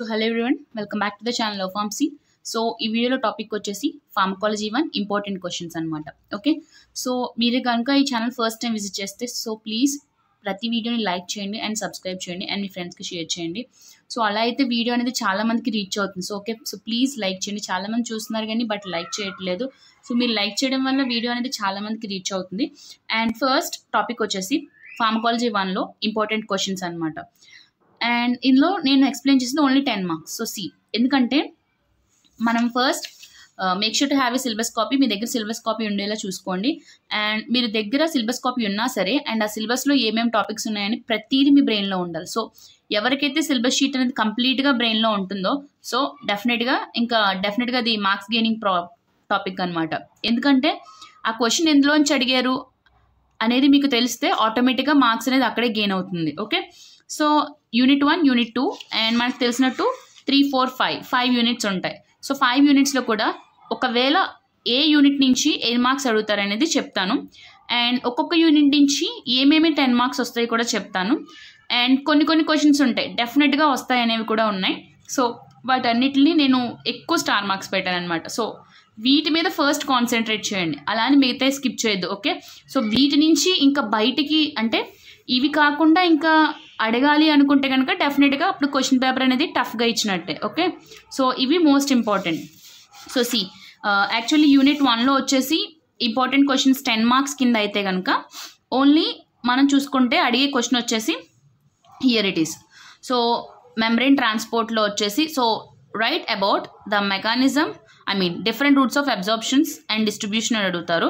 So hello everyone welcome back to the channel of pharmacy so ఈ వీడియోలో topic వచ్చేసి pharmacology one important questions అనమాట okay so మీరు కనుక ఈ ఛానల్ ఫస్ట్ టైం విజిట్ చేస్తే సో ప్లీజ్ ప్రతి వీడియోని లైక్ చేయండి అండ్ సబ్స్క్రైబ్ చేయండి అండ్ మీ ఫ్రెండ్స్కి షేర్ చేయండి. సో అలా అయితే వీడియో అనేది చాలా మందికి రీచ్ అవుతుంది. So okay so please like చేయండి. చాలా మంది చూస్తున్నారు కానీ బట్ లైక్ చేయట్లేదు. సో మీరు లైక్ చేయడం వల్ల వీడియో అనేది చాలా మందికి రీచ్ అవుతుంది. అండ్ ఫస్ట్ టాపిక్ వచ్చేసి ఫార్మకాలజీ వన్లో ఇంపార్టెంట్ క్వశ్చన్స్ అనమాట అండ్ ఇందులో నేను ఎక్స్ప్లెయిన్ చేసింది only ten marks so see ఎందుకంటే మనం first make sure to have a syllabus copy మీ దగ్గర సిలబస్ కాపీ ఉండేలా చూసుకోండి. అండ్ మీరు దగ్గర సిలబస్ కాపీ ఉన్నా సరే అండ్ ఆ సిలబస్లో ఏమేమి టాపిక్స్ ఉన్నాయని ప్రతిదీ మీ బ్రెయిన్లో ఉండాలి. సో ఎవరికైతే సిలబస్ షీట్ అనేది కంప్లీట్గా బ్రెయిన్లో ఉంటుందో సో డెఫినెట్గా ఇంకా డెఫినెట్గా అది మార్క్స్ గెయినింగ్ ప్రా టాపిక్ అనమాట ఎందుకంటే ఆ క్వశ్చన్ ఎందులోంచి అడిగారు అనేది మీకు తెలిస్తే ఆటోమేటిక్గా మార్క్స్ అనేది అక్కడే గెయిన్ అవుతుంది. Okay so unit one unit two and మనకు తెలిసినట్టు three four five. Five units ఉంటాయి. సో ఫైవ్ యూనిట్స్లో కూడా ఒకవేళ ఏ యూనిట్ నుంచి ఏ మార్క్స్ అడుగుతారనేది చెప్తాను. అండ్ ఒక్కొక్క యూనిట్ నుంచి ఏమేమి టెన్ మార్క్స్ వస్తాయి కూడా చెప్తాను. అండ్ కొన్ని కొన్ని క్వశ్చన్స్ ఉంటాయి. డెఫినెట్గా వస్తాయి అనేవి కూడా ఉన్నాయి. సో వాటన్నిటిని నేను ఎక్కువ స్టార్ మార్క్స్ పెట్టాను అనమాట సో వీటి మీద ఫస్ట్ కాన్సన్ట్రేట్ చేయండి. అలా అని మిగతా స్కిప్ చేయొద్దు ఓకే? సో వీటి నుంచి ఇంకా బయటికి అంటే ఇవి కాకుండా ఇంకా అడగాలి అనుకుంటే కనుక డెఫినెట్గా అప్పుడు క్వశ్చన్ పేపర్ అనేది టఫ్గా ఇచ్చినట్టే ఓకే సో ఇవి most important so see actually unit వన్లో వచ్చేసి ఇంపార్టెంట్ క్వశ్చన్స్ టెన్ మార్క్స్ కింద అయితే కనుక ఓన్లీ మనం చూసుకుంటే అడిగే క్వశ్చన్ వచ్చేసి here it is so membrane ట్రాన్స్పోర్ట్లో వచ్చేసి so write about the mechanism I mean different routes of absorptions and distribution అని అడుగుతారు.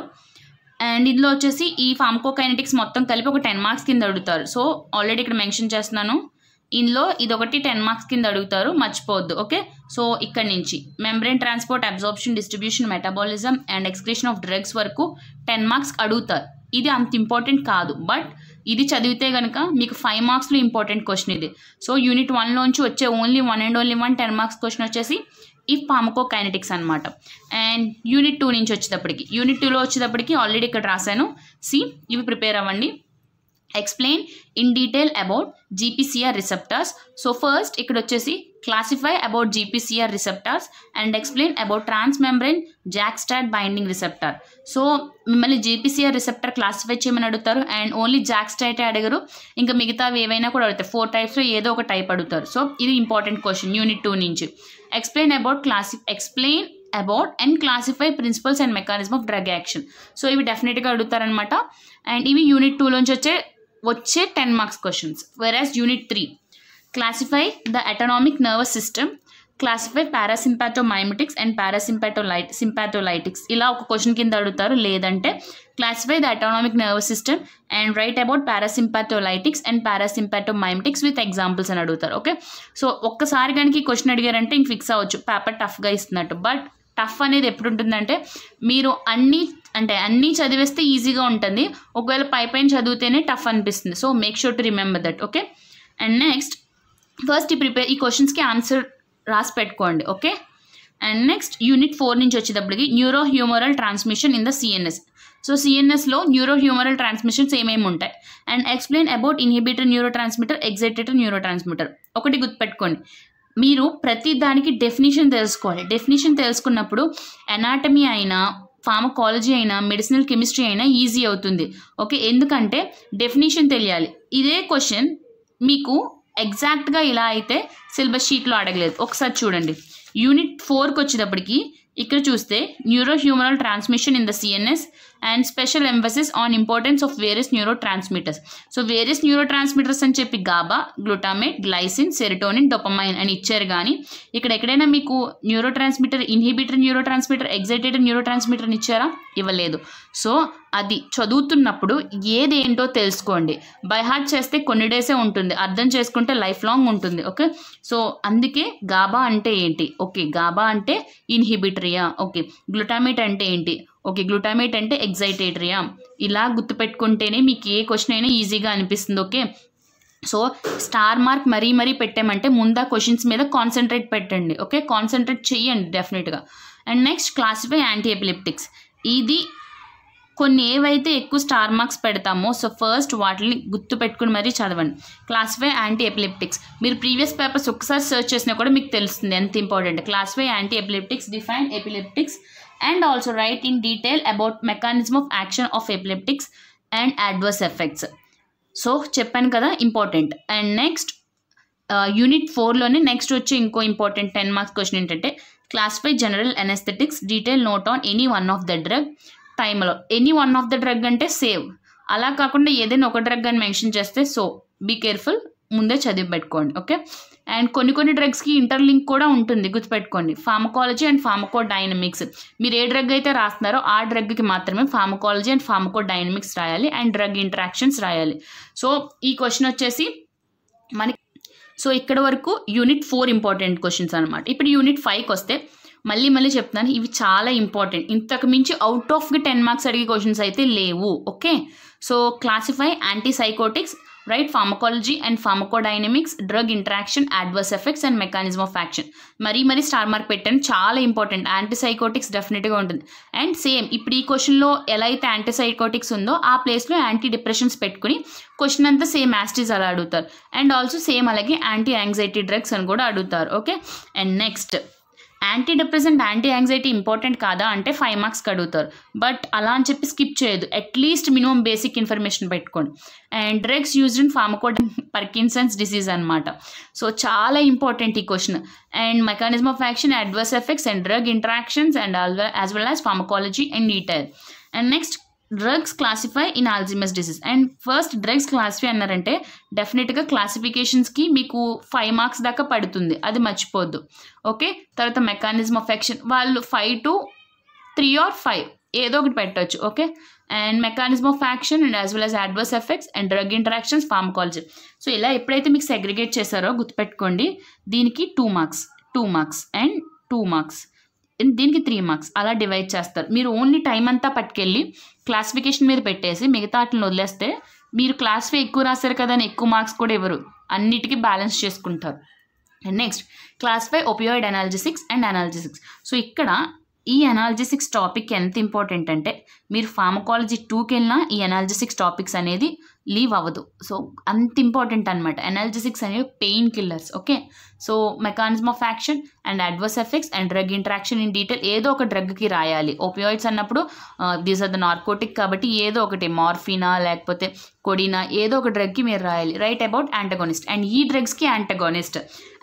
అండ్ ఇందులో వచ్చేసి ఈ ఫార్మకోకైనటిక్స్ మొత్తం కలిపి ఒక టెన్ మార్క్స్ కింద అడుగుతారు. సో ఆల్రెడీ ఇక్కడ మెన్షన్ చేస్తున్నాను. ఇందులో ఇది ఒకటి టెన్ మార్క్స్ కింద అడుగుతారు. మర్చిపోవద్దు. ఓకే సో ఇక్కడ నుంచి membrane transport absorption distribution metabolism and excretion of drugs వరకు టెన్ మార్క్స్ అడుగుతారు. ఇది అంత ఇంపార్టెంట్ కాదు. బట్ ఇది చదివితే కనుక మీకు ఫైవ్ మార్క్స్లో ఇంపార్టెంట్ క్వశ్చన్ ఇది. సో యూనిట్ వన్లోంచి వచ్చే only one and only one ten marks question వచ్చేసి ఈ పామకో కైనటిక్స్ అనమాట అండ్ యూనిట్ టూ నుంచి వచ్చేటప్పటికి యూనిట్ టూలో వచ్చేటప్పటికి ఆల్రెడీ ఇక్కడ రాశాను. సి ఇవి ప్రిపేర్ అవ్వండి. Explain in detail about GPCR receptors so first ఇక్కడ వచ్చేసి classify about GPCR receptors and explain about transmembrane binding receptor so మిమ్మల్ని జీపీసీఆర్ రిసెప్టర్ క్లాసిఫై చేయమని అడుగుతారు అండ్ ఓన్లీ జాక్స్టాటే అడగరు. ఇంకా మిగతావి ఏవైనా కూడా అడుగుతారు ఫోర్ టైప్స్లో ఏదో ఒక టైప్ అడుగుతారు. సో ఇది ఇంపార్టెంట్ క్వశ్చన్ యూనిట్ టూ నుంచి. Explain about క్లాసి explain about and classify principles and mechanism of drug action so ఇవి డెఫినెట్గా అడుగుతారనమాట అండ్ ఇవి యూనిట్ టూలోంచి వచ్చే వచ్చే టెన్ మార్క్స్ క్వశ్చన్స్ వెరాజ్ unit three classify the autonomic nervous system classify parasympathomimetics and parasympatholytic sympatholytics ఇలా ఒక క్వశ్చన్ కింద అడుగుతారు లేదంటే classify the autonomic nervous system and write about parasympatholytics and parasympathomimetics with examples అని అడుగుతారు ఓకే సో ఒక్కసారి కనుక ఈ క్వశ్చన్ అడిగారంటే ఇంక ఫిక్స్ అవ్వచ్చు. పేపర్ టఫ్గా ఇస్తున్నట్టు. బట్ టఫ్ అనేది ఎప్పుడు ఉంటుందంటే మీరు అన్నీ అంటే అన్నీ చదివేస్తే ఈజీగా ఉంటుంది. ఒకవేళ పై పైన చదివితేనే టఫ్ అనిపిస్తుంది. So make sure to remember that okay and next first ఈ ప్రిపేర్ ఈ క్వశ్చన్స్కి ఆన్సర్ రాసి పెట్టుకోండి okay and next unit four నుంచి వచ్చేటప్పటికి neuro humoral transmission in the CNS so సిఎన్ఎస్లో neuro humoral transmissions ఏమేమి ఉంటాయి? And explain about inhibitor neurotransmitter excitatory neurotransmitter ఒకటి గుర్తుపెట్టుకోండి. మీరు ప్రతి దానికి డెఫినేషన్ తెలుసుకోవాలి. డెఫినేషన్ తెలుసుకున్నప్పుడు ఎనాటమీ అయినా ఫార్మకాలజీ అయినా మెడిసినల్ కెమిస్ట్రీ అయినా ఈజీ అవుతుంది. ఓకే ఎందుకంటే డెఫినేషన్ తెలియాలి. ఇదే క్వశ్చన్ మీకు ఎగ్జాక్ట్గా ఇలా అయితే సిలబస్ షీట్లో అడగలేదు. ఒకసారి చూడండి. యూనిట్ ఫోర్కి వచ్చేటప్పటికి ఇక్కడ చూస్తే neurohumoral transmission in the CNS and special emphasis on importance of various neurotransmitters so various neurotransmitters అని చెప్పి GABA glutamate glycine serotonin dopamine అని ఇచ్చారు కానీ ఇక్కడ ఎక్కడైనా మీకు neurotransmitter inhibitor neurotransmitter excitatory neurotransmitter ఇచ్చారా? ఇవ్వలేదు. సో అది చదువుతున్నప్పుడు ఏదేంటో తెలుసుకోండి. బై హార్ట్ చేస్తే కొన్ని డేసే ఉంటుంది. అర్థం చేసుకుంటే లైఫ్ లాంగ్ ఉంటుంది. ఓకే? సో అందుకే గాబా అంటే ఏంటి? ఓకే గాబా అంటే ఇన్హిబిటరియా? ఓకే గ్లూటామేట్ అంటే ఏంటి? ఓకే గ్లూటామేట్ అంటే ఎగ్జైటేటరియా? ఇలా గుర్తుపెట్టుకుంటేనే మీకు ఏ క్వశ్చన్ అయినా ఈజీగా అనిపిస్తుంది. ఓకే? సో స్టార్ మార్క్ మరీ మరీ పెట్టామంటే ముందా క్వశ్చన్స్ మీద కాన్సన్ట్రేట్ పెట్టండి. ఓకే? కాన్సన్ట్రేట్ చెయ్యండి డెఫినెట్గా. And next classify antiepileptics. ఇది కొన్ని ఏవైతే ఎక్కువ స్టార్ మార్క్స్ పెడతామో సో ఫస్ట్ వాటిని గుర్తు పెట్టుకుని మరీ చదవండి. క్లాసిఫై యాంటీ ఎపిలిప్టిక్స్ మీరు ప్రీవియస్ పేపర్స్ ఒకసారి సెర్చ్ చేసినా కూడా మీకు తెలుస్తుంది ఎంత important classify anti epileptics define epileptics and also write in detail about mechanism of action of epileptics and adverse effects so చెప్పాను కదా ఇంపార్టెంట్ అండ్ నెక్స్ట్ యూనిట్ ఫోర్లోనే నెక్స్ట్ వచ్చి ఇంకో ఇంపార్టెంట్ టెన్ మార్క్స్ క్వశ్చన్ ఏంటంటే classify general anaesthetics detail note on any one of the drug టైంలో. Any one of the drug అంటే సేవ్ అలా కాకుండా ఏదైనా ఒక డ్రగ్ అని మెన్షన్ చేస్తే సో బీ కేర్ఫుల్ ముందే చదివి పెట్టుకోండి ఓకే అండ్ కొన్ని కొన్ని డ్రగ్స్కి ఇంటర్లింక్ కూడా ఉంటుంది గుర్తుపెట్టుకోండి. ఫార్మకాలజీ అండ్ ఫార్మకో డైనమిక్స్ మీరు ఏ డ్రగ్ అయితే రాస్తున్నారో ఆ డ్రగ్కి మాత్రమే ఫార్మకాలజీ అండ్ ఫార్మకో డైనమిక్స్ రాయాలి అండ్ డ్రగ్ ఇంటరాక్షన్స్ రాయాలి. సో ఈ క్వశ్చన్ వచ్చేసి మనకి సో ఇక్కడ వరకు యూనిట్ ఫోర్ ఇంపార్టెంట్ క్వశ్చన్స్ అనమాట ఇప్పుడు యూనిట్ ఫైవ్కి వస్తే మళ్ళీ మళ్ళీ చెప్తున్నాను ఇవి చాలా ఇంపార్టెంట్ ఇంతకు మించి అవుట్ ఆఫ్ టెన్ మార్క్స్ అడిగే క్వశ్చన్స్ అయితే లేవు okay so classify anti psychotics write pharmacology and pharmacodynamics drug interaction adverse effects and mechanism of action మరీ మరీ స్టార్ మార్క్ పెట్టాను చాలా ఇంపార్టెంట్ యాంటీసైకోటిక్స్ డెఫినెట్గా ఉంటుంది. అండ్ సేమ్ ఇప్పుడు ఈ క్వశ్చన్లో ఎలా అయితే యాంటీసైకోటిక్స్ ఉందో ఆ ప్లేస్లో యాంటీ డిప్రెషన్స్ పెట్టుకుని క్వశ్చన్ అంతా సేమ్ యాస్టీస్ అలా అడుగుతారు. అండ్ ఆల్సో సేమ్ అలాగే యాంటీ యాంగ్జైటీ డ్రగ్స్ అని కూడా అడుగుతారు okay and next anti depressant anti anxiety important కాదా అంటే ఫైవ్ మార్క్స్కి అడుగుతారు బట్ అలా అని చెప్పి స్కిప్ చేయదు at least minimum basic information పెట్టుకోండి. అండ్ డ్రగ్స్ యూజ్డ్ ఇన్ ఫార్మకోడ్ పర్కిన్సన్స్ డిసీజ్ అనమాట సో చాలా ఇంపార్టెంట్ ఈ question and mechanism of action adverse effects and drug interactions and as well as pharmacology and detail and next drugs classify in Alzheimer's disease and first drugs classify అన్నారంటే డెఫినెట్గా క్లాసిఫికేషన్స్కి మీకు five marks దాకా పడుతుంది. అది మర్చిపోద్దు. Okay తర్వాత mechanism of action వాళ్ళు five to three or five ఏదో ఒకటి పెట్టవచ్చు okay and mechanism of action and as well as adverse effects and drug interactions pharmacology so ఇలా ఎప్పుడైతే మీకు సెగ్రిగేట్ చేశారో గుర్తుపెట్టుకోండి దీనికి two marks two marks and two marks దీనికి త్రీ మార్క్స్ అలా డివైడ్ చేస్తారు. మీరు ఓన్లీ టైం అంతా పట్టుకెళ్ళి క్లాసిఫికేషన్ మీద పెట్టేసి మిగతా వాటిని వదిలేస్తే మీరు క్లాస్ఫై ఎక్కువ రాశారు కదా అని ఎక్కువ మార్క్స్ కూడా ఇవ్వరు. అన్నిటికీ బ్యాలెన్స్ చేసుకుంటారు. And next classify opioid analgesics and analgesics so ఇక్కడ ఈ అనాలజిసిక్స్ టాపిక్ ఎంత ఇంపార్టెంట్ అంటే మీరు ఫార్మకాలజీ టూకి వెళ్ళినా ఈ అనాలజిసిక్స్ టాపిక్స్ అనేది లీవ్ అవ్వదు. సో అంత ఇంపార్టెంట్ అనమాట అనాలజిసిక్స్ అనేవి pain killers. Okay? So mechanism of action and adverse effects and drug interaction in detail ఏదో ఒక డ్రగ్కి రాయాలి. ఓపియాయిడ్స్ అన్నప్పుడు దీస్ ఆర్ ద నార్కోటిక్ కాబట్టి ఏదో ఒకటి మార్ఫినా లేకపోతే కొడినా ఏదో ఒక డ్రగ్కి మీరు రాయాలి. Write about antagonist. అండ్ ఈ డ్రగ్స్కి యాంటగోనిస్ట్.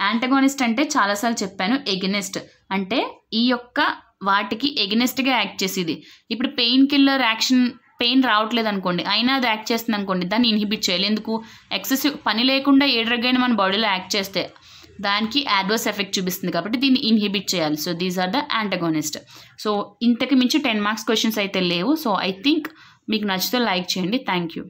యాంటగోనిస్ట్ అంటే చాలాసార్లు చెప్పాను ఎగనిస్ట్. అంటే ఈ యొక్క వాటికి ఎగనెస్ట్గా యాక్ట్ చేసేది. ఇప్పుడు పెయిన్ కిల్లర్ యాక్షన్ పెయిన్ రావట్లేదు అనుకోండి అయినా అది యాక్ట్ చేస్తుంది అనుకోండి దాన్ని ఇన్హిబిట్ చేయాలి. ఎందుకు? ఎక్సెసివ్ పని లేకుండా ఏ డ్రగ్ అయినా మన బాడీలో యాక్ట్ చేస్తే దానికి యాడ్వర్స్ ఎఫెక్ట్ చూపిస్తుంది కాబట్టి దీన్ని ఇన్హిబిట్ చేయాలి. So these are the antagonist so ఇంతకు మించి టెన్ మార్క్స్ క్వశ్చన్స్ అయితే లేవు. సో ఐ థింక్ మీకు నచ్చితే లైక్ చేయండి. Thank you